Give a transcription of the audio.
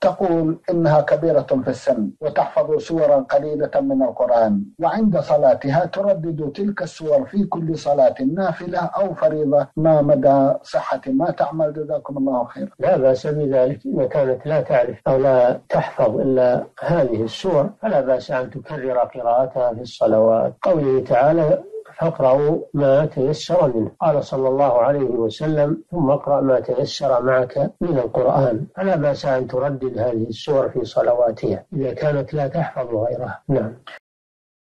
تقول إنها كبيرة في السن وتحفظ سورا قليلة من القرآن وعند صلاتها تردد تلك السور في كل صلاة نافلة أو فريضة ما مدى صحة ما تعمل. جزاكم الله خير. لا بأس بذلك إذا كانت لا تعرف أو لا تحفظ إلا هذه السور فلا بأس أن تكرر قراءتها في الصلوات. قوله تعالى فاقرأوا ما تيسر منه. قال صلى الله عليه وسلم ثم اقرأ ما تيسر معك من القرآن. فلا بأس أن تردد هذه السور في صلواتها إذا كانت لا تحفظ غيرها. نعم.